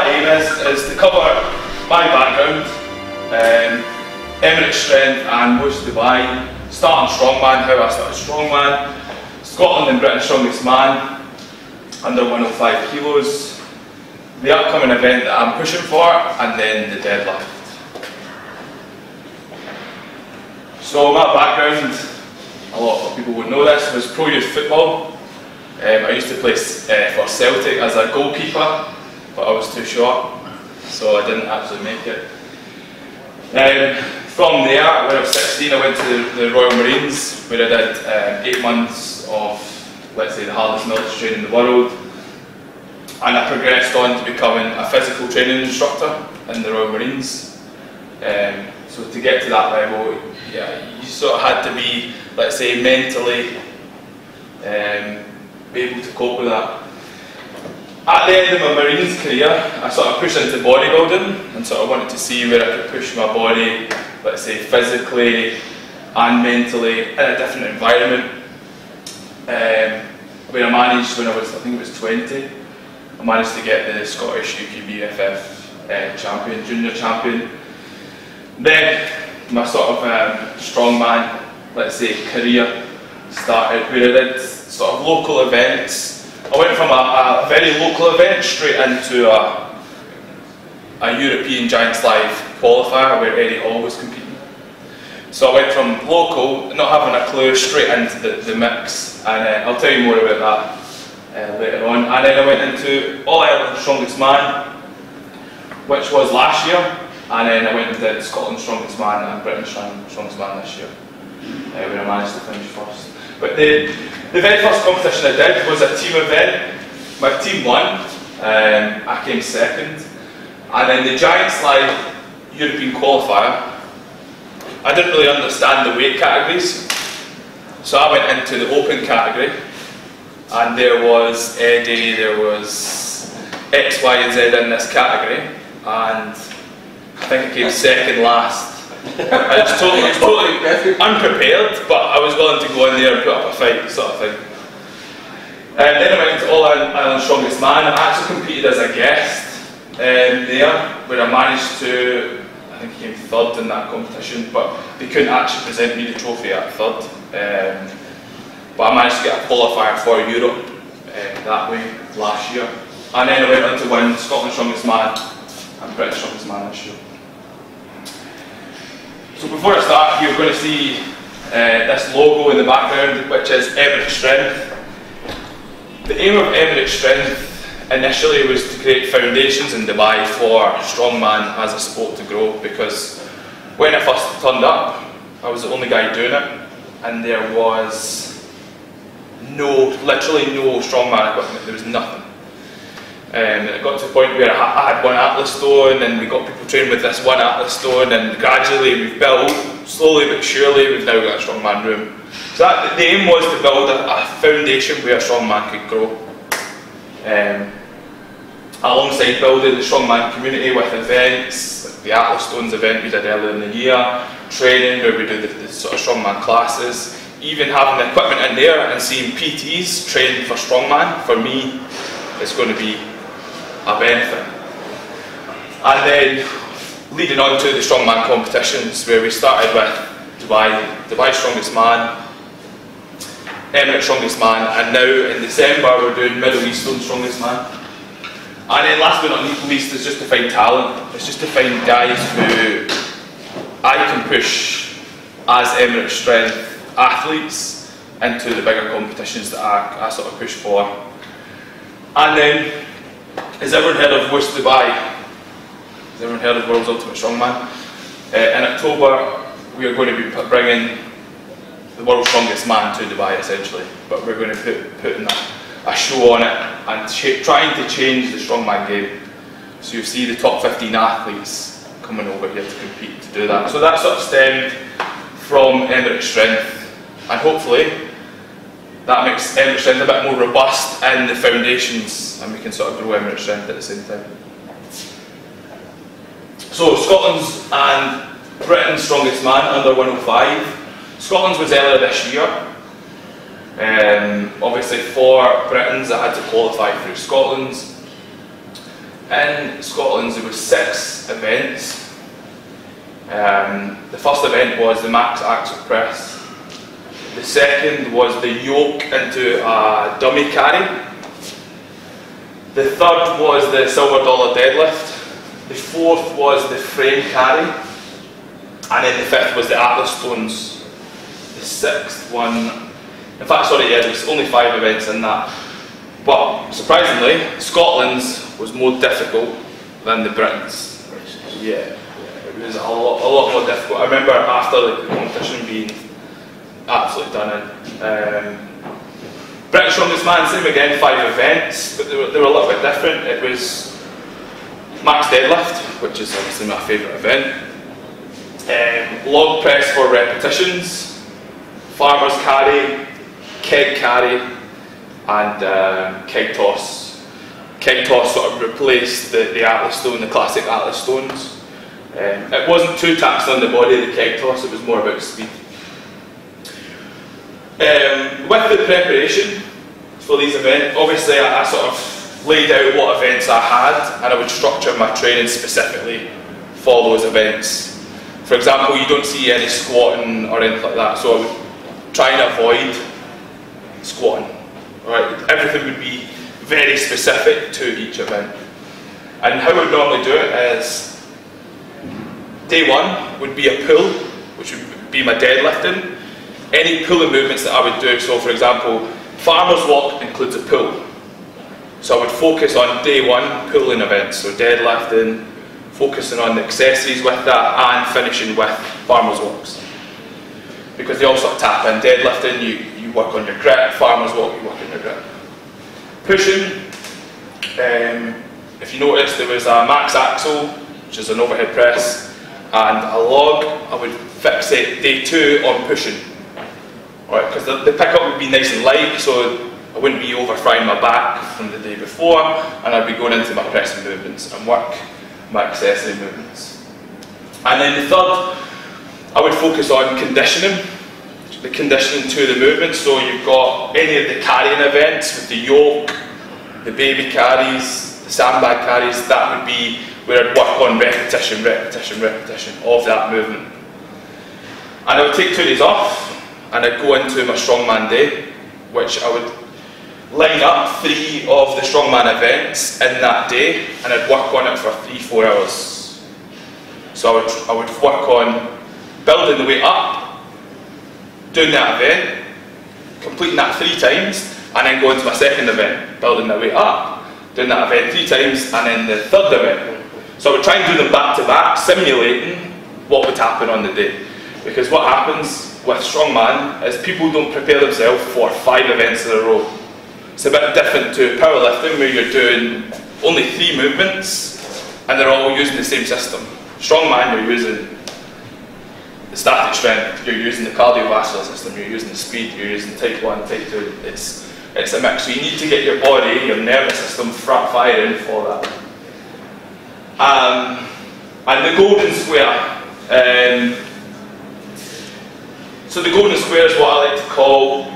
My aim is, is to cover my background, um, Emirates strength and most Dubai, starting strongman, how I started strongman, Scotland and Britain's strongest man, under 105 kilos, the upcoming event that I'm pushing for, and then the deadlift. So my background, a lot of people would know this, was pro youth football. Um, I used to play uh, for Celtic as a goalkeeper, but I was too short, so I didn't actually make it. Um, from there, when I was 16, I went to the, Royal Marines, where I did um, eight months of, let's say, the hardest military training in the world. And I progressed on to becoming a physical training instructor in the Royal Marines. Um, so to get to that level, yeah, you sort of had to be, let's say, mentally um, able to cope with that. At the end of my Marines career, I sort of pushed into bodybuilding and sort of wanted to see where I could push my body, let's say physically and mentally in a different environment. Um, where I managed when I was, I think it was 20, I managed to get the Scottish UKBFF uh, champion, junior champion. Then my sort of um, strongman, let's say, career started where I did sort of local events I went from a, a very local event straight into a, a European Giants Live qualifier where Eddie Hall was competing. So I went from local, not having a clue, straight into the, the mix, and uh, I'll tell you more about that uh, later on. And then I went into All Ireland Strongest Man, which was last year, and then I went did Scotland's Strongest Man and Britain's Strongest Man this year, uh, where I managed to finish first. But the, the very first competition I did was a team event. My team won, um, I came second. And then the Giants Live European qualifier, I didn't really understand the weight categories. So I went into the open category, and there was Eddie, there was X, Y, and Z in this category, and I think I came second last. I was totally, was totally unprepared, but I was willing to go in there and put up a fight, sort of thing. And then I went to All Ireland Strongest Man. I actually competed as a guest um, there, where I managed to, I think I came third in that competition, but they couldn't actually present me the trophy at third. Um, but I managed to get a qualifier for Europe um, that way last year. And then I went on to win Scotland's Strongest Man and British Strongest Man this year. So before I start, you're going to see uh, this logo in the background, which is Emirates Strength. The aim of Emirates Strength initially was to create foundations in Dubai for strongman as a sport to grow because when I first turned up, I was the only guy doing it and there was no, literally no strongman equipment, there was nothing. Um, it got to the point where I had one Atlas stone and we got people trained with this one Atlas stone and gradually we've built, slowly but surely, we've now got a strongman room. So that, the aim was to build a, a foundation where a strongman could grow. Um, alongside building the strongman community with events, the Atlas Stones event we did earlier in the year, training where we do the, the sort of strongman classes, even having the equipment in there and seeing PTs train for strongman, for me, it's going to be a benefit. And then leading on to the strongman competitions where we started with Dubai, Dubai Strongest Man, Emirates Strongest Man, and now in December we're doing Middle Eastern Strongest Man. And then last but not least is just to find talent. It's just to find guys who I can push as Emirates Strength athletes into the bigger competitions that I, I sort of push for. And then has everyone heard of WUS Dubai? Has everyone heard of World's Ultimate Strongman? Uh, in October, we are going to be bringing the world's strongest man to Dubai, essentially. But we're going to put putting a, a show on it and trying to change the strongman game. So you'll see the top 15 athletes coming over here to compete to do that. So that sort of stemmed from Emirates Strength, and hopefully that makes Emirates Strength a bit more robust in the foundations and we can sort of grow Emirates Strength at the same time. So Scotland's and Britain's strongest man under 105. Scotland's was earlier this year. Um, obviously for Britain's I had to qualify through Scotland's. in Scotland's there was six events. Um, the first event was the max axle press. The second was the yoke into a dummy carry. The third was the silver dollar deadlift. The fourth was the frame carry. And then the fifth was the Atlas stones. The sixth one, in fact, sorry, yeah, was only five events in that. But surprisingly, Scotland's was more difficult than the Britain's. Yeah, yeah, it was a lot, a lot more difficult. I remember after like, the competition being absolutely done in. Um, British Man, same again, five events, but they were, they were a little bit different. It was max deadlift, which is obviously my favourite event. Um, log press for repetitions, farmer's carry, keg carry, and um, keg toss. Keg toss sort of replaced the, the Atlas stone, the classic Atlas stones. Um, it wasn't too taxing on the body, the keg toss, it was more about speed. Um, with the preparation for these events, obviously I, I, sort of laid out what events I had and I would structure my training specifically for those events. For example, you don't see any squatting or anything like that, so I would try and avoid squatting. Right? Everything would be very specific to each event. And how I would normally do it is day one would be a pull, which would be my deadlifting any pulling movements that I would do. So for example, farmer's walk includes a pull. So I would focus on day one pulling events, so deadlifting, focusing on the accessories with that and finishing with farmer's walks. Because they all sort of tap in. Deadlifting, you, you work on your grip, farmer's walk, you work on your grip. Pushing, um, if you notice there was a max axle, which is an overhead press, and a log, I would fixate day two on pushing. Right, because the, the pickup would be nice and light, so I wouldn't be over frying my back from the day before, and I'd be going into my pressing movements and work my accessory movements. And then the third, I would focus on conditioning, the conditioning to the movement. So you've got any of the carrying events with the yoke, the baby carries, the sandbag carries, that would be where I'd work on repetition, repetition, repetition of that movement. And I would take two days off, and I'd go into my strongman day, which I would line up three of the strongman events in that day, and I'd work on it for three, four hours. So I would, I would work on building the weight up, doing that event, completing that three times, and then going to my second event, building the weight up, doing that event three times, and then the third event. So I would try and do them back to back, simulating what would happen on the day. Because what happens with strongman is people don't prepare themselves for five events in a row. It's a bit different to powerlifting where you're doing only three movements and they're all using the same system. Strongman, you're using the static strength, you're using the cardiovascular system, you're using the speed, you're using type 1, type 2. It's, it's a mix. So you need to get your body, your nervous system firing for that. Um, and the golden square. Um, so the golden square is what I like to call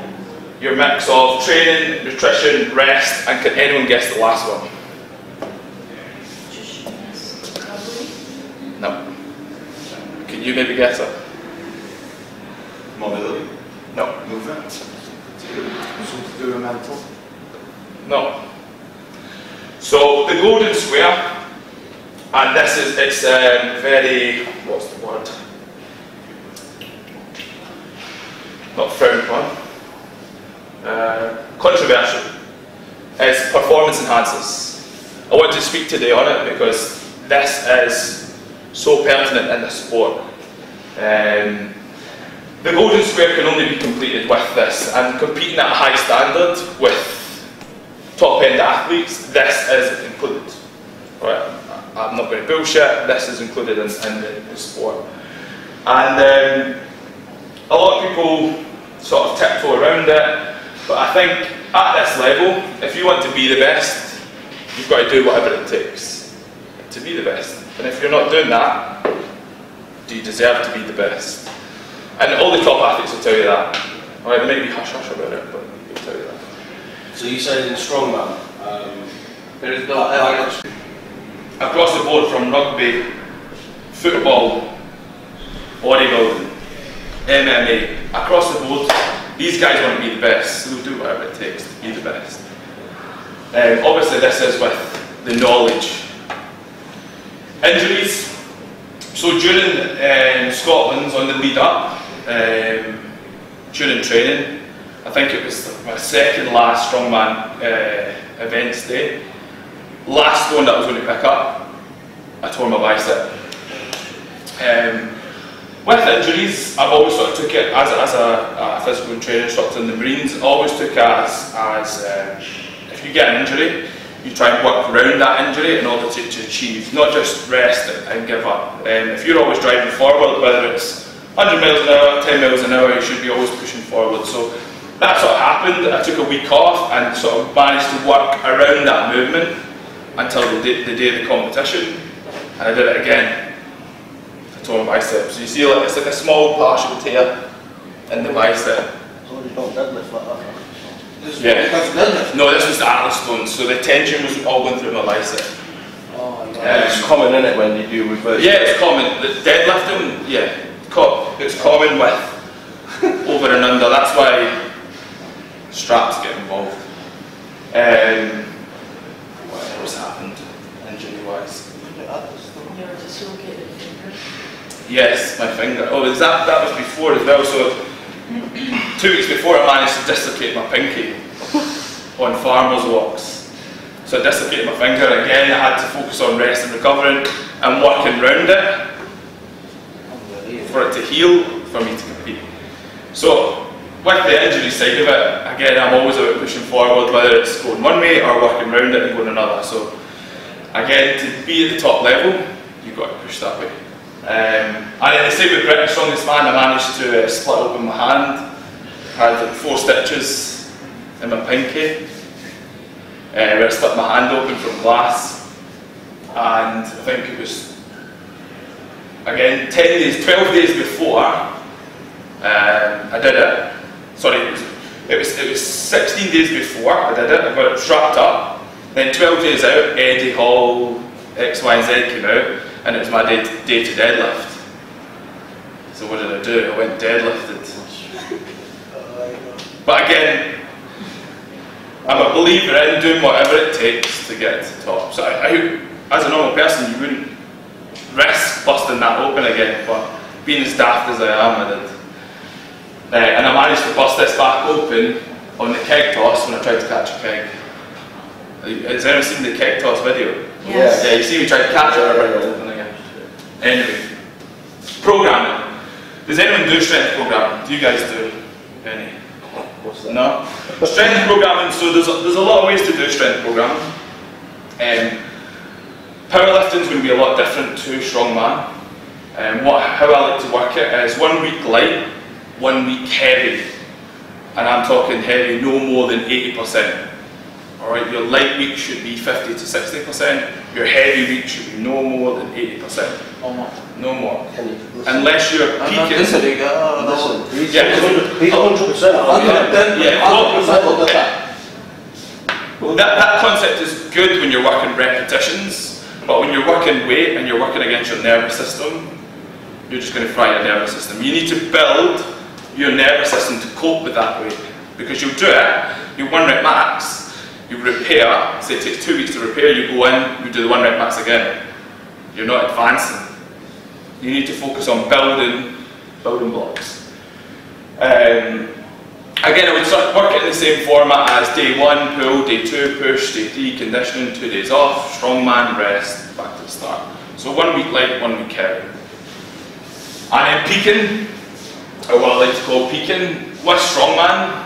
your mix of training, nutrition, rest, and can anyone guess the last one? No. Can you maybe guess it? Mobility? No. Movement? Something to do with mental? No. So the golden square, and this is, it's um, very, what's the word? Frowned upon, uh, controversial, is performance enhancers. I want to speak today on it because this is so pertinent in the sport. Um, the golden square can only be completed with this, and competing at a high standard with top end athletes, this is included. Right, I'm not going to bullshit, this is included in, in the, the, sport. And um, a lot of people sort of tiptoe around it, but I think at this level, if you want to be the best, you've got to do whatever it takes to be the best. And if you're not doing that, do you deserve to be the best? And all the top athletes will tell you that. Or they may be hush hush about it, but they'll tell you that. So you said in strongman, um, There is no, uh, across the board from rugby, football, bodybuilding, MMA, across the board, these guys want to be the best, so they'll do whatever it takes to be the best. Um, obviously, this is with the knowledge. Injuries. So during um, Scotland's on the lead up, um, during training, I think it was my second last strongman uh, events day. Last one that I was going to pick up, I tore my bicep. Um, with injuries, I've always sort of took it as a, as a, a physical training instructor in the Marines. Always took it as, as um, if you get an injury, you try and work around that injury in order to, to achieve, not just rest and, give up. Um, if you're always driving forward, whether it's 100 miles an hour, 10 miles an hour, you should be always pushing forward. So that sort of happened. I took a week off and sort of managed to work around that movement until the day, the, day of the competition. And I did it again. I tore my bicep. So you see, like, it's like a small partial tear in the bicep. So you don't deadlift like that. This Yeah. Deadlift. No, this was the atlas stone, so the tension was all going through my bicep. Oh, Um, yeah. It's common in it when you do reverse. Yeah, it's common. The deadlifting, yeah, it's common with over and under. That's why straps get involved. Um, what else happened injury-wise? You were dislocated finger. Yes, my finger. Oh, is that that was before as well. So two weeks before, I managed to dislocate my pinky on farmers' walks. So I dislocated my finger again. I had to focus on rest and recovering and working round it. for it to heal, for me to compete. So, with the injury side of it, again, I'm always about pushing forward, whether it's going one way or working around it and going another. So, again, to be at the top level, you've got to push that way. Um, and in the same with Britain's Strongest Man, I managed to uh, split open my hand, had like four stitches in my pinky, uh, where I split my hand open from glass, and I think it was again, 10 days, 12 days before um, I did it, sorry, it was, it, was, it was 16 days before I did it, I got it strapped up, then 12 days out, Eddie Hall, X, Y, Z came out, and it was my day to, day to deadlift. So what did I do? I went deadlifted. But again, I'm a believer in doing whatever it takes to get to the top. So I, I, as a normal person, you wouldn't risk busting that open again, but being as daft as I am, I did. Uh, and I managed to bust this back open on the keg toss when I tried to catch a keg. Has anyone seen the keg toss video? Yes. Yeah, you see me try to catch it I break it open again. Anyway, programming. Does anyone do strength programming? Do you guys do any? No. strength programming, so there's a, there's a lot of ways to do strength programming. Um, powerlifting is going to be a lot different to strongman. Um, what, how I like to work it is one week light, one week heavy. And I'm talking heavy no more than 80%. Alright, your light week should be 50 to 60%, your heavy week should be no more than 80%. Oh, more. No more. Unless you're I'm not peaking. listening. Uh, no. listen? He's, Yeah, 100 percent. Hundred Yeah, percent of the time. That, that concept is good when you're working repetitions, but when you're working weight and you're working against your nervous system, you're just going to fry your nervous system. You need to build your nervous system to cope with that weight. Because you'll do it, you one rep max, you repair, say it takes two weeks to repair, you go in, you do the one rep max again. You're not advancing. You need to focus on building, building blocks. Um, Again, I would sort of work it in the same format as day one, pull, day two, push, day three, conditioning, two days off, strongman, rest, back to the start. So one week light, one week heavy. And then peaking, or what I like to call peaking, with strongman,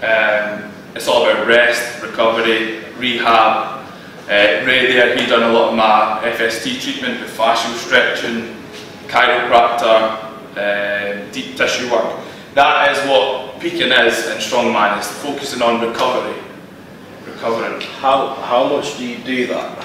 um, it's all about rest, recovery, rehab. Uh, Ray there, he done a lot of my FST treatment with fascial stretching, chiropractor, um, deep tissue work. That is what peaking is in strongman, is focusing on recovery. Recovering. How how much do you do that?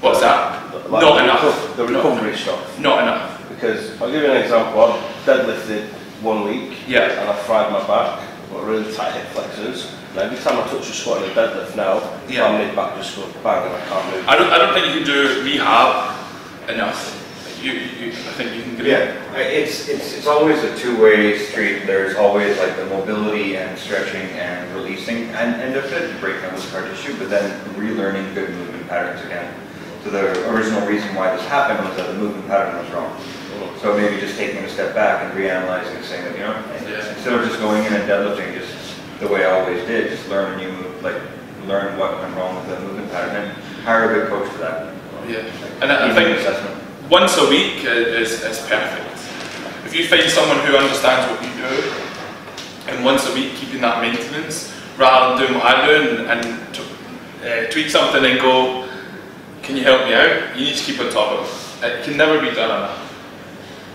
What's that? Like Not the enough. The Not recovery stuff. Not enough. Because I'll give you an example. I deadlifted one week Yeah. and I fried my back. Got really tight hip flexors. And every time I touch a squat and a deadlift now, Yeah. my mid back just goes bang and I can't move. I don't, I don't think you can do rehab enough. You, you, I think you can get Yeah, I- it's, it's, it's always a two-way street. There's always like the mobility and stretching and releasing and, and definitely breaking down the scar tissue, but then relearning good movement patterns again. So the original reason why this happened was that the movement pattern was wrong. So maybe just taking a step back and reanalyzing and saying that, you know, Yeah. instead of just going in and deadlifting just the way I always did, just learn a new move, like learn what went wrong with the movement pattern and hire a good coach for that. Yeah. And I, think assessment. once a week is, is perfect. If you find someone who understands what you do, and once a week keeping that maintenance, rather than doing what I do and, and uh, tweak something and go, can you help me out? You need to keep on top of it. It can never be done enough.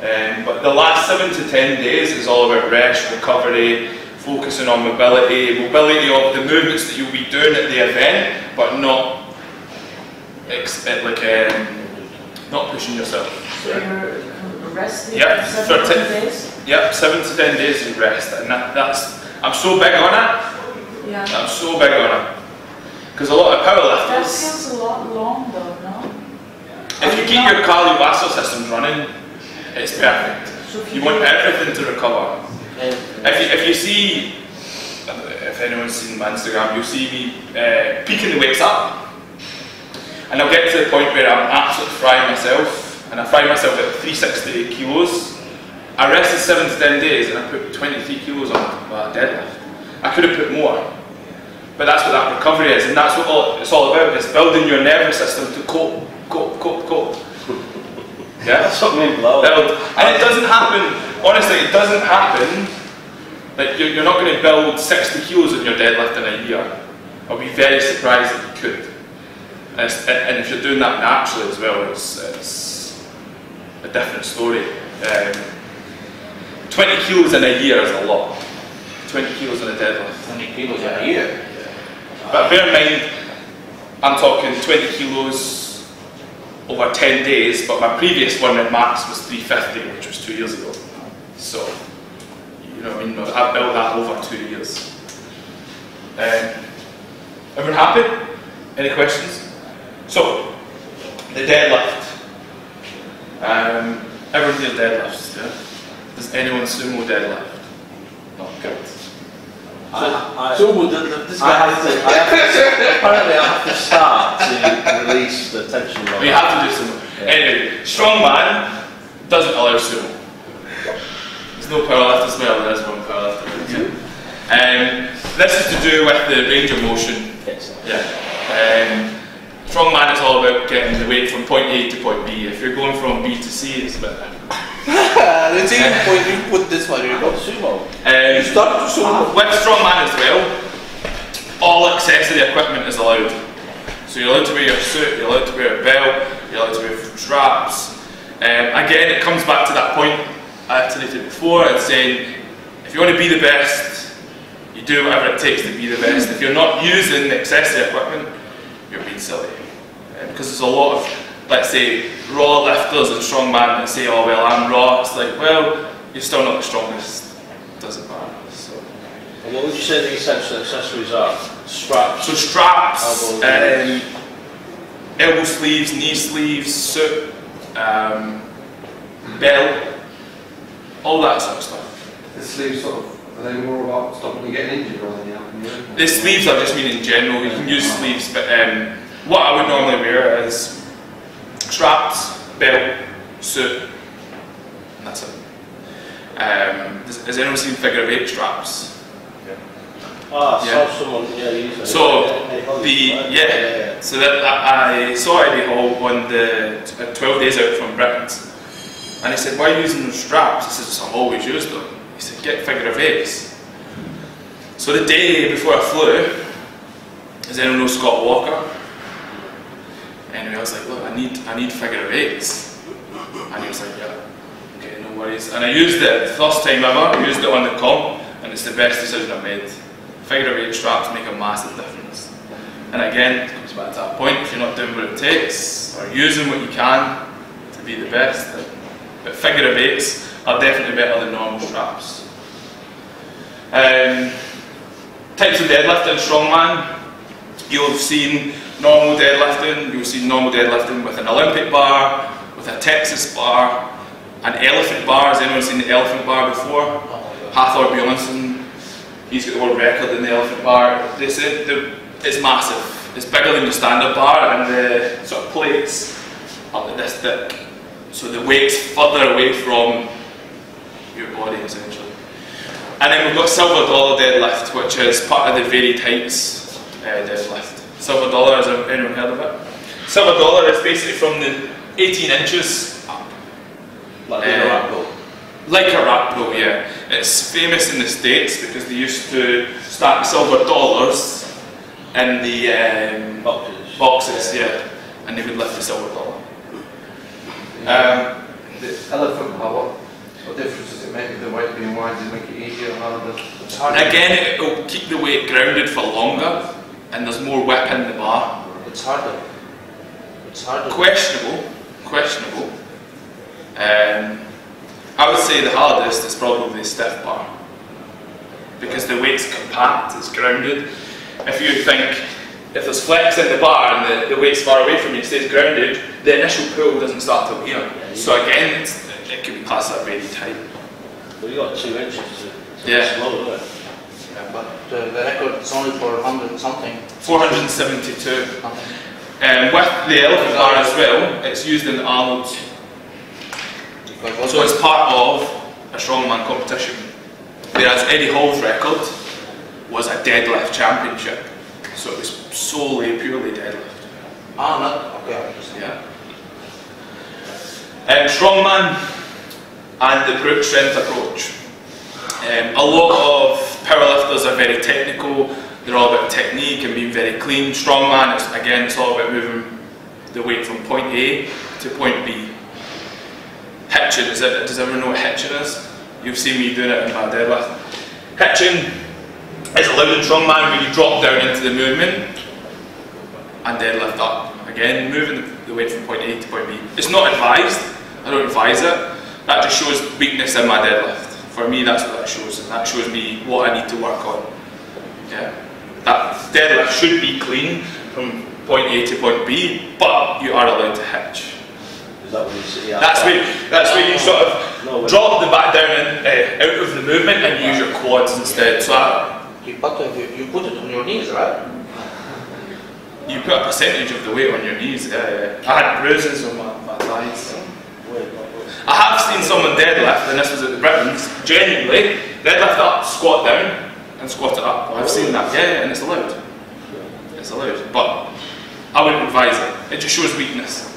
Um, but the last seven to ten days is all about rest, recovery, focusing on mobility, mobility of the movements that you'll be doing at the event, but not uh, like um, not pushing yourself. So you're resting Yeah, for seven to ten- days? Yep, seven to ten days of rest, and that, that's I'm so big on it. Yeah. I'm so big on it because a lot of That powerlifters, feels a lot long though, no? if you keep your cardiovascular systems running, it's perfect. You want everything to recover. If you, if you see, if anyone's seen my Instagram, you'll see me uh, the weights up. And I'll get to the point where I'm absolutely frying myself, and I fry myself at 360 kilos. I rested 7 to 10 days and I put 23 kilos on my deadlift. I could have put more. But that's what that recovery is, and that's what all, it's all about. It's building your nervous system to cope, cope, cope, cope. Yeah? That's what me and Bilal. build. And it doesn't happen, honestly, it doesn't happen. Like you're, you're not going to build 60 kilos in your deadlift in a year. I'll be very surprised if you could. And, it's- and if you're doing that naturally as well, it's, it's a different story. Um, 20 kilos in a year is a lot. 20 kilos in a deadlift. 20 kilos in a year. But bear in mind, I'm talking 20 kilos over 10 days, but my previous one at max was 350, which was two years ago. So, you know, I mean, I built that over two years. Um, everyone happy? Any questions? So, the deadlift. Um, everyone here deadlifts, yeah? Does anyone sumo deadlift? No, good. I, I, So would the, the, this I have to, I have to, apparently I have to start to release the tension on We have to do sumo. Anyway, strongman doesn't allow sumo. There's no powerlifter as well, there is one powerlifter. Um, this is to do with the range of motion. Yes. Yeah. Um, strongman is all about getting the weight from point A to point B. If you're going from B to C, it's a bit different. Let's say when you put this one, you Got go. sumo. You Um, start to show. with strongman as well, all accessory equipment is allowed. So you're allowed to wear your suit, you're allowed to wear a belt, you're allowed to wear straps. Um, again, it comes back to that point I iterated before and saying, if you want to be the best, you do whatever it takes to be the best. If you're not using the accessory equipment, you're being silly. Um, because there's a lot of, let's say, raw lifters and strongman that say, oh well, I'm raw. It's like, well, you're still not the strongest. It doesn't matter. So. And what would you say the essential accessories are? Straps. So straps, Elbow um, elbow sleeves, knee sleeves, suit, um, belt, all that sort of stuff. The sleeves sort of, are they more about stopping you getting injured rather than helping? The sleeves I just mean in general, you can use sleeves, but um, what I would normally wear is straps, belt, suit, and that's it. Um, has, has anyone seen figure of eight straps? Yeah. Ah, I Yeah. saw someone, yeah, it. So, Yeah, The yeah, yeah, so that, that I saw Eddie Hall on the uh, 12 days out from Britain, and he said, "Why are you using those straps?" I said, "I've always used them." He said, "Get figure of eights." So the day before I flew, does anyone know Scott Walker? Anyway, I was like, "Look, I need I need figure eights," and he was like, "Yeah, okay, no worries." And I used it first time ever. I used it on the comp, and it's the best decision I've made. Figure eight straps make a massive difference. And again, it comes back to that point, if you're not doing what it takes, or using what you can to be the best, then, but figure of eights are definitely better than normal straps. Um, types of deadlifting, strongman. You'll have seen normal deadlifting, you'll see normal deadlifting with an Olympic bar, with a Texas bar, an elephant bar. Has anyone seen the elephant bar before? Hafthor Bjornsson, he's got the world record in the elephant bar. They it's massive. It's bigger than the standard bar and the sort of plates are like this thick. So the weight's further away from your body essentially. And then we've got silver dollar deadlift, which is part of the varied heights uh, deadlift. Silver dollar, has anyone heard of it? Silver dollar is basically from the 18 inches up. Like the rack pull. Like a rack pull, yeah. It's famous in the States because they used to stack silver dollars in the um, Boxes. boxes, yeah, and they would lift the silver dollar. Um, The elephant power. what, what difference does it make if the weight being wide, does it make it easier or harder? Again, it will keep the weight grounded for longer, and there's more whip in the bar. It's harder. It's harder. Questionable, questionable. Um, I would say the hardest is probably the stiff bar because the weight's compact, it's grounded. If you think if there's flex in the bar and the, the weight's far away from you, it stays grounded, the initial pull doesn't start till here. So again, it can be classed as very tight. Well, you got two inches to, to Yeah. slow, But uh, the record is only for 100 something. 472. something. Um, with the elephant bar as well, it's used in Arnold. Because So it's part of a strongman competition. Whereas Eddie Hall's record was a deadlift championship. So it was solely, purely deadlift. Ah, not okay. I. Yeah. Um, strongman and the brute strength approach. Um, a lot of powerlifters are very technical. They're all about technique and being very clean. Strongman, it's, again, it's all about moving the weight from point A to point B. Hitching, is it, does everyone know what hitching is? You've seen me doing it in my deadlift. Hitching is allowed in strongman where you drop down into the movement and deadlift up. Again, moving the weight from point A to point B. It's not advised, I don't advise it. That just shows weakness in my deadlift. For me, that's what that shows. and That shows me what I need to work on. Yeah. That deadlift should be clean from point A to point B, but you are allowed to hitch. Is that what you see? That's where, that's where you sort of No, drop the back down and, uh, out of the movement and use your quads instead. So I, You put it, you, you put it on your knees, right? you put a percentage of the weight on your knees. Yeah, yeah. I had bruises on my, my thighs. I have seen someone deadlift, and this was at the Britain's, genuinely, deadlift up, squat down, and squat it up. I've seen that, yeah, and it's allowed. It's allowed, but I wouldn't advise it. It just shows weakness.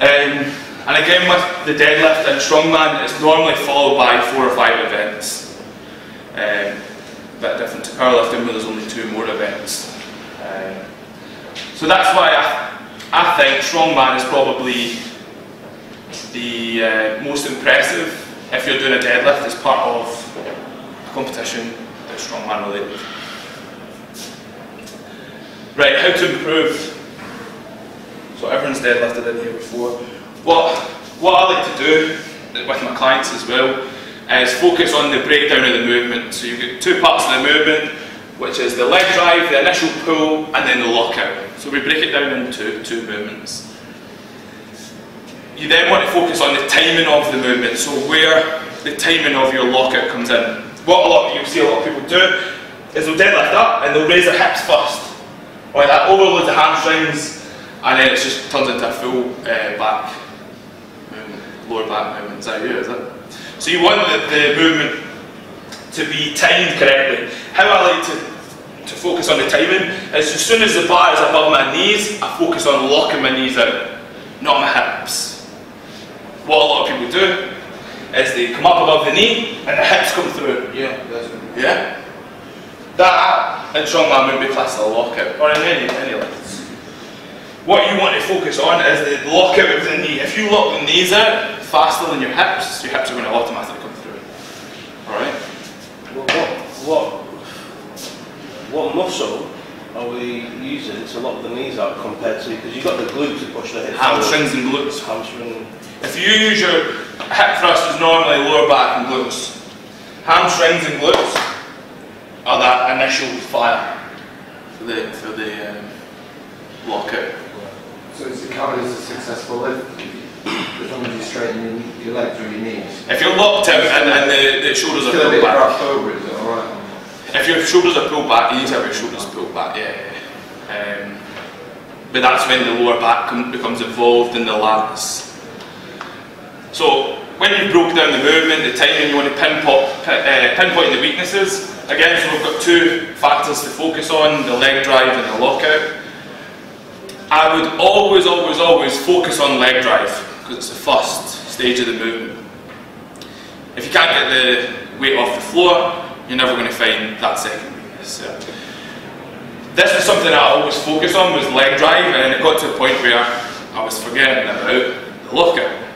Um, and again, with the deadlift and strongman, it's normally followed by four or five events. Um, a bit different to powerlifting, where there's only two more events. Um, so that's why I, I think strongman is probably the uh, most impressive if you're doing a deadlift as part of a competition that's strongman related. Right, how to improve. So everyone's deadlifted in here before. What, what I like to do with my clients as well is focus on the breakdown of the movement. So you've got two parts of the movement, which is the leg drive, the initial pull, and then the lockout. So we break it down into two movements. You then want to focus on the timing of the movement, so where the timing of your lockout comes in. What a lot you see a lot of people do is they'll deadlift up and they'll raise their hips first. Right, that overloads the hamstrings and then it just turns into a full uh, back movement, lower back movement. Is that you, is it? So you want the, the movement to be timed correctly. How I like to, to focus on the timing is as soon as the bar is above my knees, I focus on locking my knees out, not my hips. What a lot of people do is they come up above the knee and the hips come through. Yeah, that's right. Yeah? That in strongman would be classed as a lockout, or in any, any lifts. What you want to focus on is the lockout of the knee. If you lock the knees out faster than your hips, your hips are going to automatically come through. Alright? What, what, what, what muscle are we using to lock the knees out compared to, because you've got the glute to push the hips. Hamstrings and glutes. Hamstring. If you use your hip thrust is normally lower back and glutes. Hamstrings and glutes are that initial fire for the for the um, lockout. So is it counted as a successful lift? As long as you straighten your- legs or your knees? If you're locked out and, and the, the shoulders are pulled back, over, is if your shoulders are pulled back, you need to have your shoulders pulled back. Yeah. Um, but that's when the lower back becomes involved in the lats. So when you broke down the movement, the timing, you want to pinpoint, uh, pinpoint the weaknesses. Again, so we've got two factors to focus on, the leg drive and the lockout. I would always, always, always focus on leg drive because it's the first stage of the movement. If you can't get the weight off the floor, you're never going to find that second weakness. So this was something I always focused on was leg drive, and it got to a point where I was forgetting about the lockout,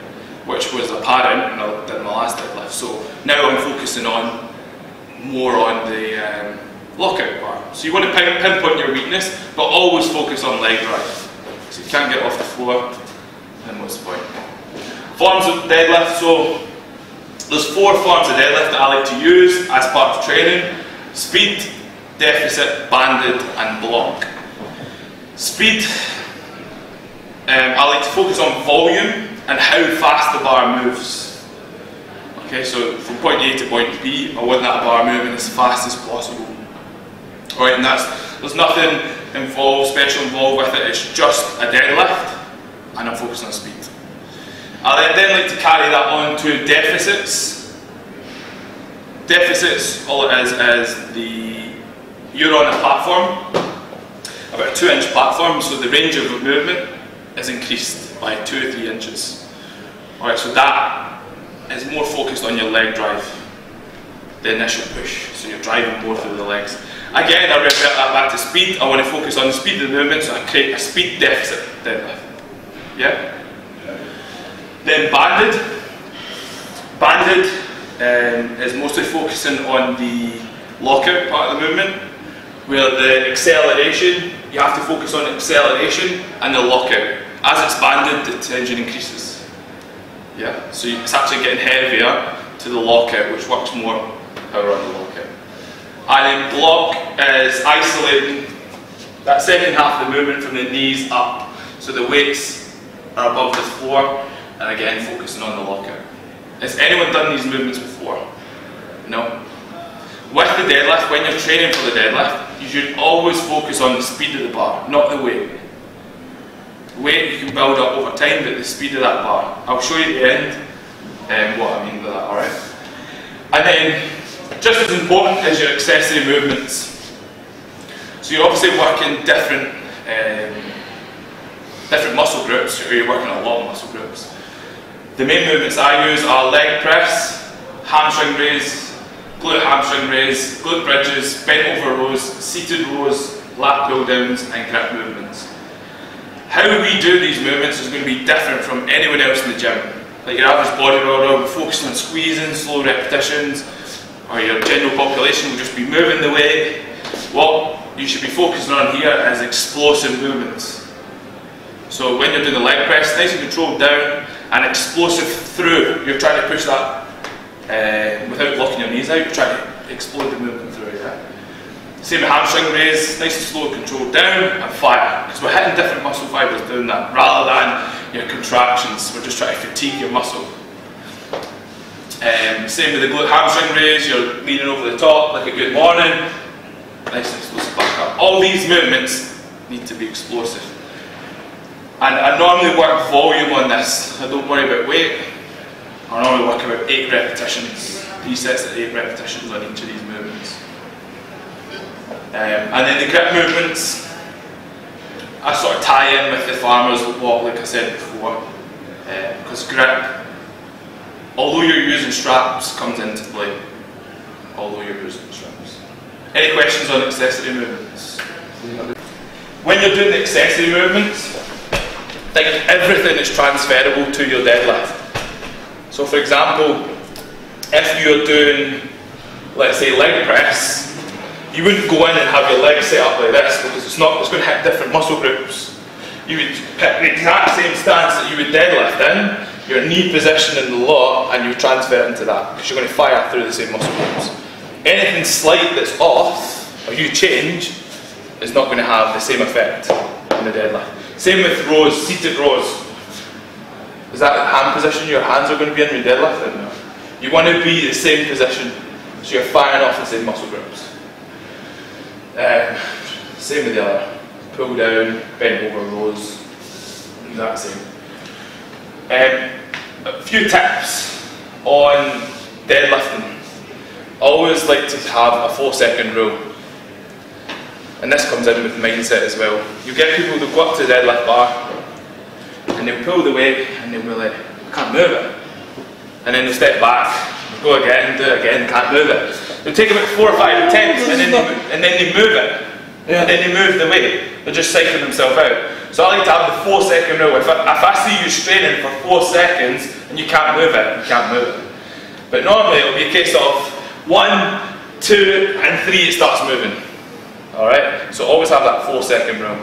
which was apparent in my last deadlift. So now I'm focusing on more on the um, lockout part. So you want to pin, pinpoint your weakness, but always focus on leg drive. So you can't get off the floor, then what's the point? Forms of deadlift. So there's four forms of deadlift that I like to use as part of training. Speed, deficit, banded and block. Speed, um, I like to focus on volume and how fast the bar moves. Okay, so from point A to point B, I want that bar moving as fast as possible. Alright, and that's, there's nothing involved, special involved with it, it's just a deadlift, and I'm focusing on speed. I then- then like to carry that on to deficits. Deficits, all it is, is the, you're on a platform, about a two inch platform, so the range of movement is increased by two or three inches. Alright, so that is more focused on your leg drive, the initial push, so you're driving more through the legs. Again, I revert that back to speed, I want to focus on the speed of the movement, so I create a speed deficit deadlift. Yeah? Then banded. Banded um, is mostly focusing on the lockout part of the movement, where the acceleration, you have to focus on acceleration and the lockout. As it's banded, the tension increases. Yeah, so it's actually getting heavier to the lockout, which works more power on the lockout. And then block uh, is isolating that second half of the movement from the knees up, so the weights are above the floor, and again focusing on the lockout. Has anyone done these movements before? No. With the deadlift, when you're training for the deadlift, you should always focus on the speed of the bar, not the weight. Weight you can build up over time, but the speed of that bar. I'll show you at the end um, what I mean by that, alright? And then, just as important as your accessory movements. So you're obviously working different um, different muscle groups, or you're working a lot of muscle groups. The main movements I use are leg press, hamstring raise, glute hamstring raise, glute bridges, bent over rows, seated rows, lat pull downs, and grip movements. How we do these movements is going to be different from anyone else in the gym. Like your average bodybuilder will be focusing on squeezing, slow repetitions, or your general population will just be moving the weight. What you should be focusing on here is explosive movements. So when you're doing the leg press, nice and controlled down and explosive through. You're trying to push that uh, without locking your knees out. You're trying to explode the movement through. Same hamstring raise, nice and slow, controlled down and fire. Because we're hitting different muscle fibers doing that, rather than your contractions. We're just trying to fatigue your muscle. Um, same with the glute hamstring raise. You're leaning over the top like a good morning. Nice and explosive back up. All these movements need to be explosive. And I normally work volume on this. I don't worry about weight. I normally work about eight repetitions, three sets of eight repetitions on each of these. Um, and then the grip movements, I sort of tie in with the farmer's walk, like I said before, because grip, although you're using straps, comes into play. Although you're using straps. Any questions on accessory movements? When you're doing the accessory movements, think everything is transferable to your deadlift. So for example, if you're doing, let's say leg press, you wouldn't go in and have your legs set up like this because it's not, it's going to hit different muscle groups. You would pick the exact same stance that you would deadlift in, your knee position in the lot, and you transfer it into that because you're going to fire through the same muscle groups. anything slight that's off, or you change, is not going to have the same effect on the deadlift. Same with rows, seated rows. Is that the hand position your hands are going to be in your deadlift? No. You want to be the same position, so you're firing off the same muscle groups. Um, same with the other. Pull down, bend over rows, that same. Um, a few tips on deadlifting. Always like to have a four second rule. And this comes in with mindset as well. You get people that go up to the deadlift bar and they'll pull the weight and they'll be like, I can't move it. And then they'll step back, go again, do it again, can't move it. They'll take about four or five attempts and then they, and then they move it. Yeah. And then they move the weight. They're just cycling themselves out. So I like to have the four second rule. If I, if I see you straining for four seconds and you can't move it, you can't move it. But normally it'll be a case of one, two, and three it starts moving. Alright? So always have that four second rule.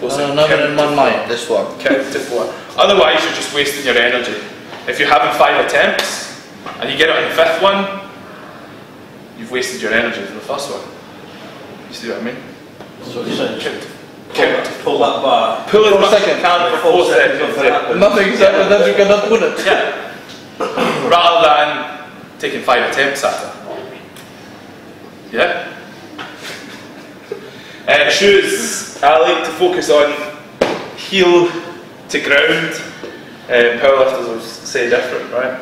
No, uh, second no, in my mind, this one. Count to four. Otherwise you're just wasting your energy. If you're having five attempts and you get it on the fifth one, you've wasted your energy for the first one. You see what I mean? So you're saying Count. pull, that, bar. Pull as Four much as you seconds. can for four seconds. yeah. Nothing's happened that you cannot put it. Yeah. Rather than taking five attempts at it. Yeah? Uh, shoes. I like to focus on heel to ground. Uh, powerlifters will say different, right?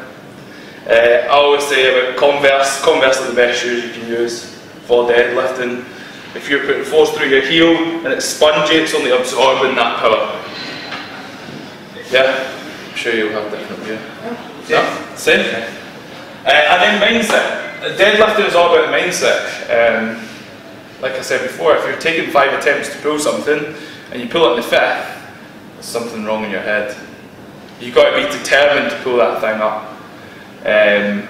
Uh, I always say about Converse. Converse are the best shoes you can use for deadlifting. If you're putting force through your heel and it's spongy, it's only absorbing that power. Yeah? I'm sure you'll have different, yeah. Yeah, same. Uh, and then mindset. Deadlifting is all about mindset. Um, like I said before, if you're taking five attempts to pull something and you pull it in the fifth, there's something wrong in your head. You've got to be determined to pull that thing up. Um,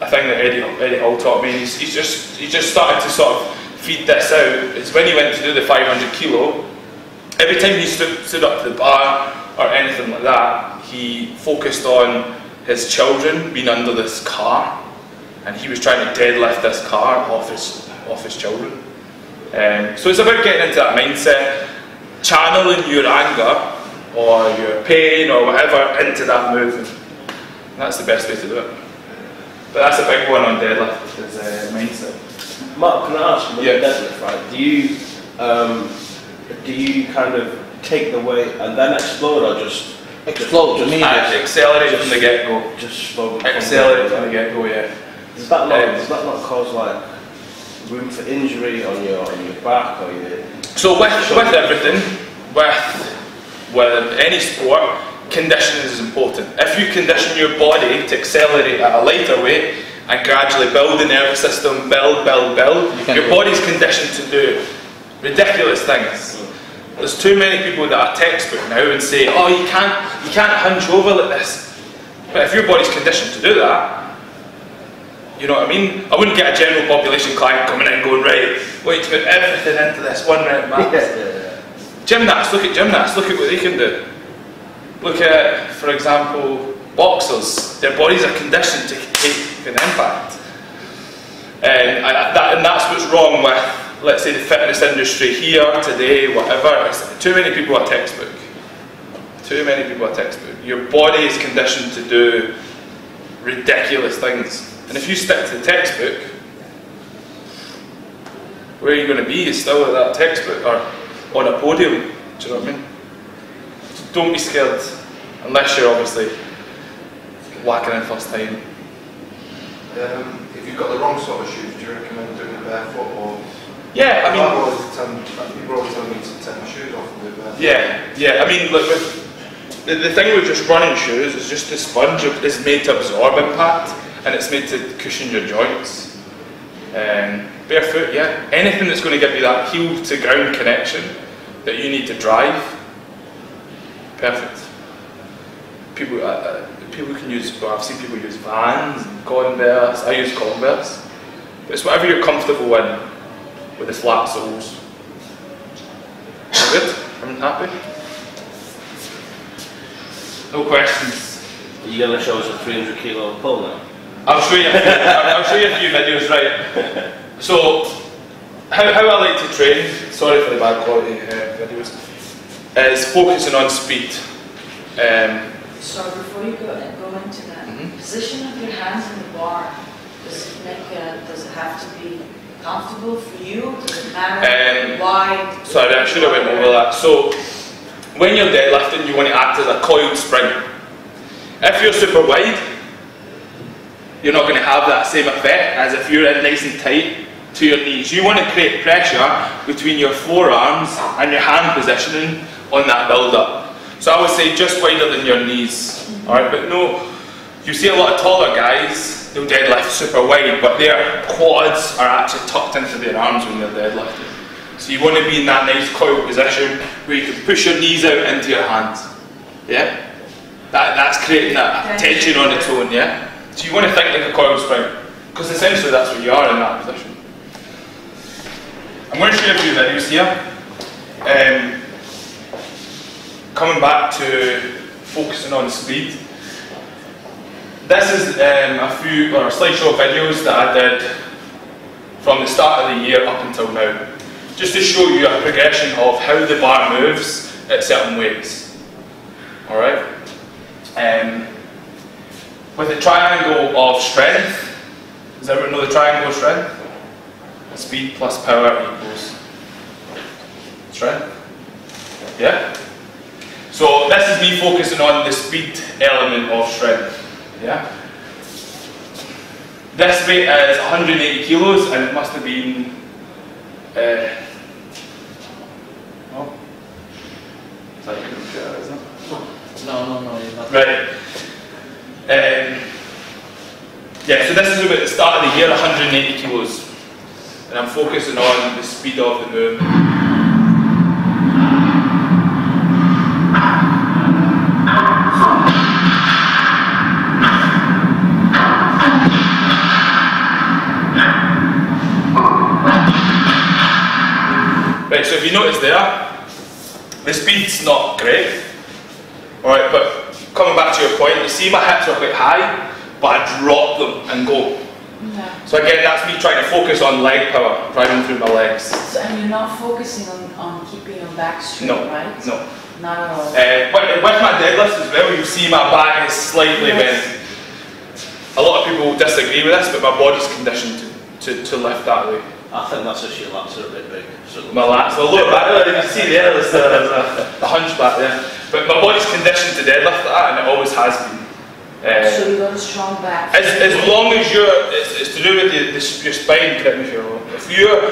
a thing that Eddie, Eddie Hall taught me, he's, he's just he just started to sort of feed this out. Is when he went to do the 500 kilo. Every time he stood, stood up to the bar or anything like that, he focused on his children being under this car, and he was trying to deadlift this car off his off his children. Um, so it's about getting into that mindset, channeling your anger or your pain or whatever into that movement. That's the best way to do it. But that's a big one on deadlift is uh, mindset. Mark, can I ask you, Yeah. yeah. deadlift, right? Do you, um, do you kind of take the weight and then explode or just Explode just, immediately. Uh, accelerate from the get go. just from Accelerate from the get go, yeah. Does that not, Um, does that not cause like room for injury on your on your back or your So with, with everything, with, with any sport, conditioning is important. If you condition your body to accelerate at a lighter weight and gradually build the nervous system, build, build, build, You your body's conditioned to do ridiculous things. There's too many people that are textbook now and say, oh, you can't, you can't hunch over like this. But if your body's conditioned to do that, you know what I mean? I wouldn't get a general population client coming in going, right, wait to put everything into this one round max. Gymnasts, look at gymnasts, look at what they can do. Look at, for example, boxers. Their bodies are conditioned to take an impact. And, that, and that's what's wrong with, let's say, the fitness industry here, today, whatever. It's- Too many people are textbook. Too many people are textbook. Your body is conditioned to do ridiculous things. And if you stick to the textbook, where you're going to be is still at that textbook or on a podium. Do you know what I mean? Don't be scared, unless you're obviously whacking in first time. Um, if you've got the wrong sort of shoes, do you recommend doing it barefoot or? Yeah, I mean, I've always tell, people always tell me to take my shoes off and do it barefoot. Yeah, yeah. I mean, look, with, the, the thing with just running shoes is just the sponge is made to absorb impact and it's made to cushion your joints. Um, barefoot, yeah. Anything that's going to give you that heel to ground connection that you need to drive, perfect. People, uh, uh, people can use. Well, I've seen people use Vans, and Converse. I use Converse. But it's whatever you're comfortable in with the flat soles. Good. I'm happy. No questions. Are you gonna show us a three hundred kilo pull now? I'll show you. A few, I'll I'll show you a few videos, right? So, how, how I like to train. Sorry for the bad quality uh, videos. Is focusing on speed. Um, So before you go, go into that, Mhm. position of your hands in the bar, does it make, uh, does it have to be comfortable for you? Does it matter Um, wide? Sorry, I should have went over that. So, when you're deadlifting, you want to act as a coiled spring. If you're super wide, you're not going to have that same effect as if you're in nice and tight to your knees. You want to create pressure between your forearms and your hand positioning on that build-up. So I would say just wider than your knees. All right, but no, you see a lot of taller guys, they'll deadlift super wide, but their quads are actually tucked into their arms when they're deadlifting. So you want to be in that nice coil position where you can push your knees out into your hands. Yeah? That, that's creating that tension on its own, yeah? So you want to think like a coil spring. Because essentially that's what you are in that position. I'm going to show you a few videos here. Um, coming back to focusing on speed. This is um, a few or a slideshow videos that I did from the start of the year up until now. Just to show you a progression of how the bar moves at certain weights. Alright? Um, with the triangle of strength, does everyone know the triangle of strength? Speed plus power equals strength. Yeah? So this is me focusing on the speed element of strength. Yeah? This weight is 180 kilos and it must have been uh, oh, is that your computer, isn't it? No, no, no, you're not. Right. Um, yeah, so this is about the start of the year, 180 kilos. And I'm focusing on the speed of the movement. So if you notice there, the speed's not great. Alright, but coming back to your point, you see my hips are quite high, but I drop them and go. Yeah. So again, that's me trying to focus on leg power, driving through my legs. So, and you're not focusing on, on keeping your back straight, No, right? no. Not at all. Uh, with, with my deadlifts as well, you see my back is slightly Yes. bent. A lot of people disagree with this, but my body's conditioned to, to, to lift that way. I think that's just your lats are a bit big. So My lats, a little back there, you can see there, there's, a, there's a, the hunchback there. But my body's conditioned to deadlift that, and it always has been. Uh, So you've got a strong back. As, as long as you're, it's, it's to do with the, the, your spine, correct me if you're wrong. If you're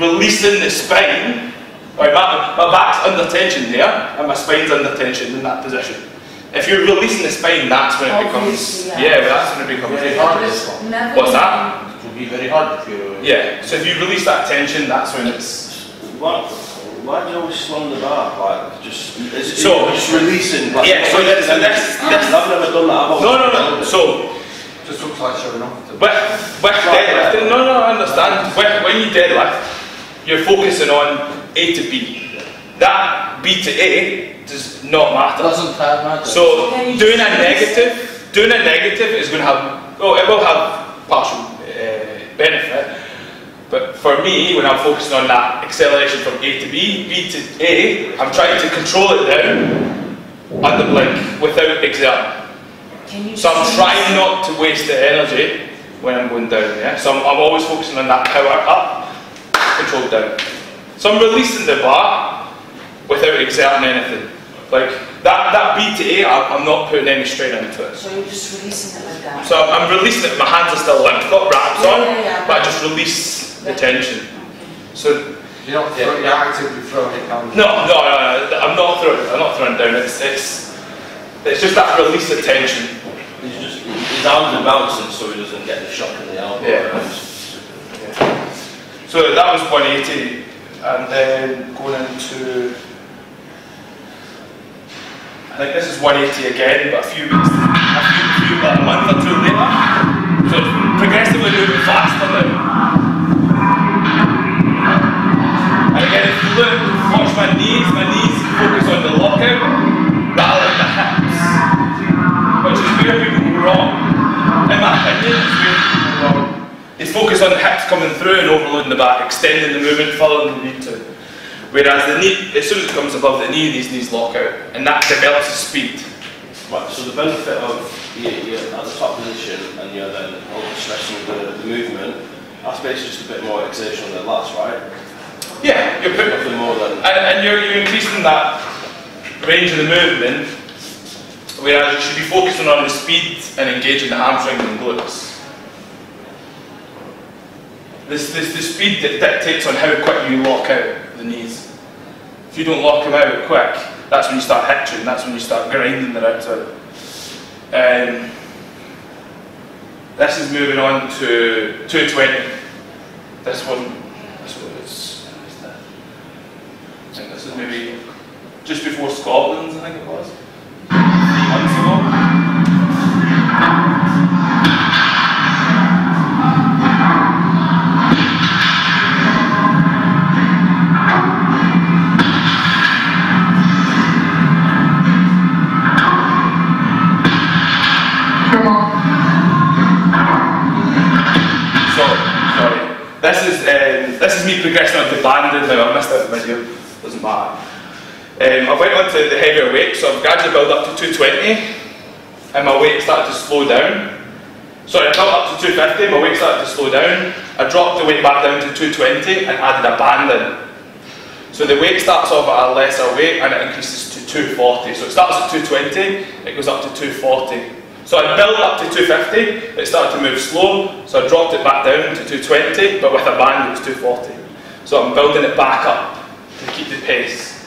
releasing the spine, right, my, my back's under tension there, and my spine's under tension in that position. If you're releasing the spine, that's when it becomes, yeah, yeah. that's when it becomes, Very But hard. never What's that? It be very hard if you. yeah. So if you release that tension, that's when it's, why, why do you always slam the bar? Like just is, So- is, just releasing. Like, yeah, so that's, so that's, that's I've never done that. I've no, always- no, no, so, Just looks like showing off. to- With, with deadlifting, no, no, I understand. When, when you deadlift, you're focusing on A to B. That B to A does not matter. Doesn't matter? So doing a negative, doing a negative is going to have, oh, it will have partial Uh, benefit. But for me, when I'm focusing on that acceleration from A to B, B to A, I'm trying to control it down at the blink without exerting. So I'm trying not to waste the energy when I'm going down, yeah? So I'm, I'm always focusing on that power up, control down. So I'm releasing the bar without exerting anything. Like that, that B to A, I'm I'm not putting any strain into it. So you're just releasing it like that? So I'm, I'm releasing it, my hands are still limp, got wraps Yeah, on, yeah, yeah. but I just release the tension. Okay. So You're not Yeah. throwing, you're actively throwing it down. no, no, no, no, I'm not throwing, I'm not throwing down. It's, it's, it's just that release of tension. He's just his arms are bouncing so he doesn't get the shock in the elbow. Yeah. So that was 180, and then going into, I think this is 180 again, but a few weeks, a few, few a month or two later. So it's progressively moving faster now. And again, if you look, watch my knees, my knees focus on the lockout rather than the hips, which is where people go wrong. In my opinion, it's where people go wrong. It's focus on the hips coming through and overloading the back, extending the movement further than you need to. Whereas the knee, as soon as it comes above the knee, these knees lock out, and that develops the speed. Right, so the benefit of you, you're at the top position and you're then overstressing the, the movement, that's basically just a bit more exertion on the lats, right? Yeah, you're putting, Nothing more than. and, and you're, you're increasing that range of the movement, whereas you should be focusing on the speed and engaging the hamstrings and glutes. This, this, the speed that dictates on how quick you lock out the knees. If you don't lock them out quick, that's when you start hitching, that's when you start grinding the ribs out. Um, this is moving on to 220. This one, this one is? I think this is maybe just before Scotland's, I think it was. Three months ago. Onto banding now. I missed out the video. Doesn't matter. Um, I went on to the heavier weight, so I've gradually built up to 220, and my weight started to slow down. Sorry, I built up to 250, my weight started to slow down. I dropped the weight back down to 220 and added a band in. So the weight starts off at a lesser weight and it increases to 240. So it starts at 220, it goes up to 240. So I built up to 250, it started to move slow, so I dropped it back down to 220, but with a band it was 240. So I'm building it back up to keep the pace.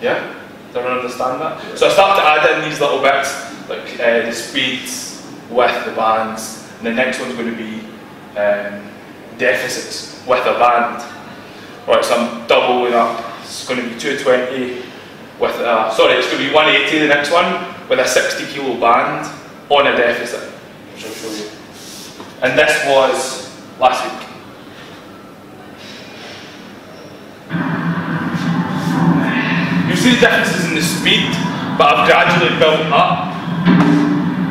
Yeah? Does everyone understand that? So I start to add in these little bits, like uh, the speeds with the bands, and the next one's going to be um, deficits with a band. Right, so I'm doubling up. It's going to be 220 with a, sorry, it's going to be 180 the next one with a 60 kilo band on a deficit, which I'll show you. And this was last week. Differences in the speed, but I've gradually built up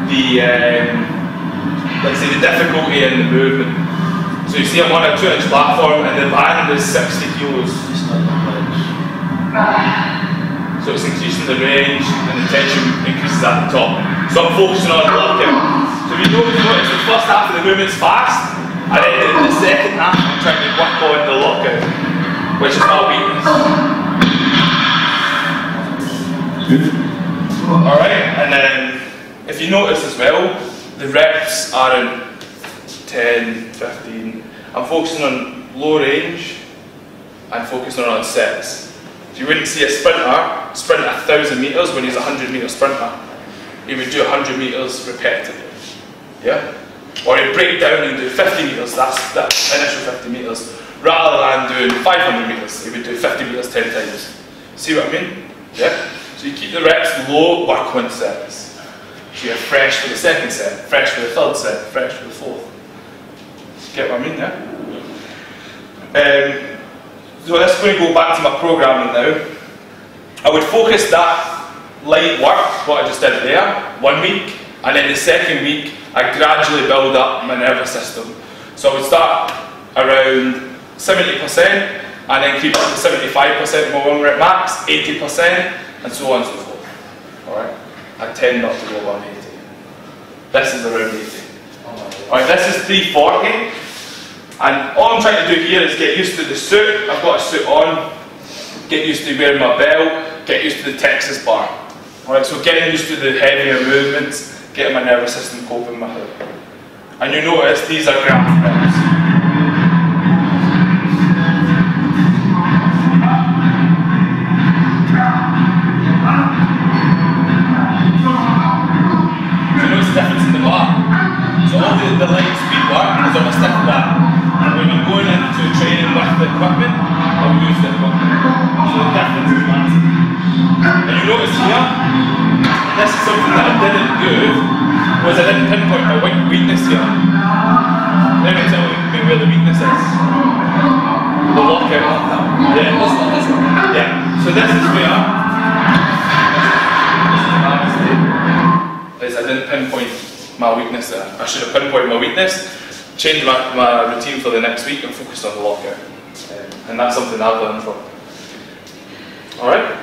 the, um, let's say, the difficulty in the movement. So you see I'm on a two inch platform and the band is 60 kilos. So it's increasing the range and the tension increases at the top. So I'm focusing on locking. So if you notice, notice the first half of the movement's fast, and then in the second half I'm trying to work on the lockout, which is my weakness. Alright, and then if you notice as well, the reps are in 10, 15. I'm focusing on low range and focusing on sets. So you wouldn't see a sprinter sprint a thousand metres when he's a hundred metre sprinter. He would do 100 metres repetitively. Yeah? Or he'd break down and do 50 metres, that's that initial 50 metres, rather than doing 500 metres. He would do 50 metres 10 times. See what I mean? Yeah? So you keep the reps low, work on sets. So you're fresh for the second set, fresh for the third set, fresh for the fourth. Get what I mean, yeah? Um, so this is going to go back to my programming now. I would focus that light work, what I just did there, one week, and then the second week I gradually build up my nervous system. So I would start around 70% and then keep up to 75% my one rep max, 80%, and so on and so forth. Alright? I tend not to go above 80. This is around 80. Alright, this is 340. And all I'm trying to do here is get used to the suit. I've got a suit on. Get used to wearing my belt. Get used to the Texas bar. Alright, so getting used to the heavier movements, getting my nervous system coping with it. And you notice these are graph mistake. Is I didn't pinpoint my weakness there. I should have pinpointed my change my, my routine for the next week and focus on the lockout. Um, and that's something I've learned from. Alright?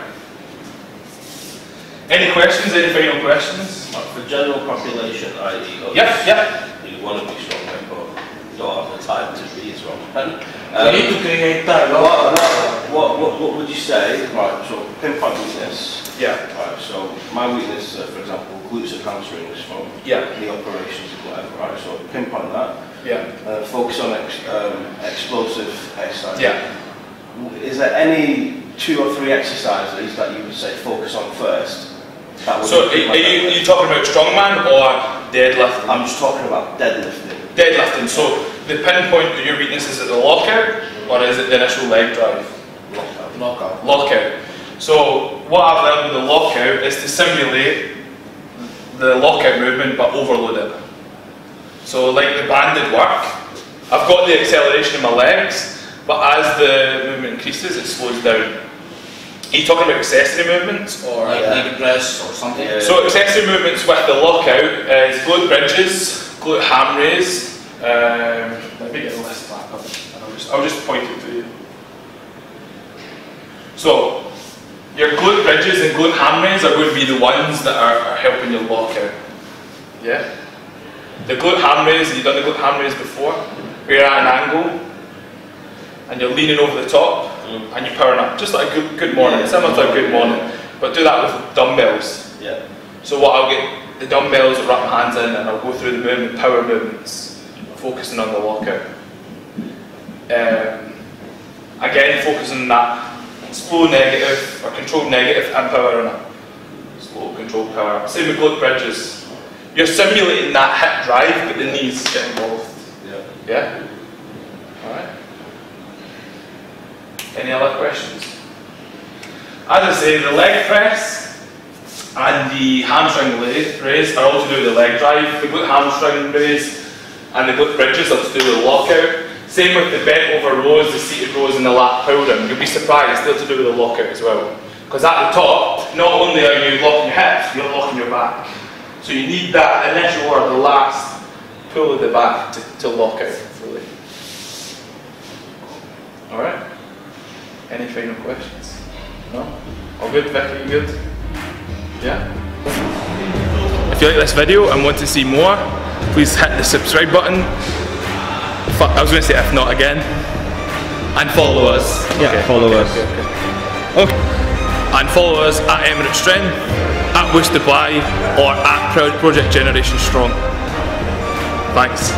Any questions? Any final questions? Like for general population, i.e. others, Yeah, yeah. You want to be stronger, but you don't have the time to be as well. We need to create time. what, what, what, what, what would you say? Right, so pinpoint weakness. Yeah. Right, so my weakness, uh, for example, glutes and hamstrings from Yeah. the operations and whatever. Right, so pinpoint that. Yeah. Uh, focus on ex, um, explosive exercise. Yeah. Is there any two or three exercises that you would say focus on first? So are, are you, are you talking about strongman or deadlifting? I'm just talking about deadlifting. Deadlifting. So the pinpoint of your weakness is it the lockout or is it the initial leg drive? Knockout. Lockout. So what I've learned with the lockout is to simulate the lockout movement but overload it. So like the banded work, I've got the acceleration in my legs, but as the movement increases, it slows down. Are you talking about accessory movements or? Like Yeah. leg press or something. Yeah. So accessory movements with the lockout is glute bridges, glute ham raise. Um, let me get the list back up. I'll just, I'll just point it to you. So your glute bridges and glute ham raise are going to be the ones that are, are helping your lockout. Yeah. The glute ham raise. You've done the glute ham raise before, where you're at an angle and you're leaning over the top and you're powering up, just like a good, good morning, Yeah. similar to a good morning. But do that with dumbbells. Yeah. So what I'll get the dumbbells, I'll wrap my hands in and I'll go through the movement, power movements, focusing on the lockout. Um, again, focusing on that slow negative or controlled negative and powering up. Slow controlled power. Same with glute bridges. You're simulating that hip drive, but the knees get involved. Yeah. Yeah? Alright. Any other questions? As I say, the leg press and the hamstring raise are all to do with the leg drive. The glute hamstring raise and the glute bridges are to do with the lockout. Same with the bent over rows, the seated rows and the pull down. You'll be surprised, they're to do with the lockout as well. Because at the top, not only are you locking your hips, you're locking your back. So you need that initial or the last pull of the back to, to lock out fully. Alright? Any final questions? No? All good, Vicky, you good? Yeah? If you like this video and want to see more, please hit the subscribe button. Fu- I was going to say if not again. And follow us. Yeah, follow us. Okay. Oh. And follow us at Emirates Strength, at WUS Dubai, or at Pro- Project Generation Strong. Thanks.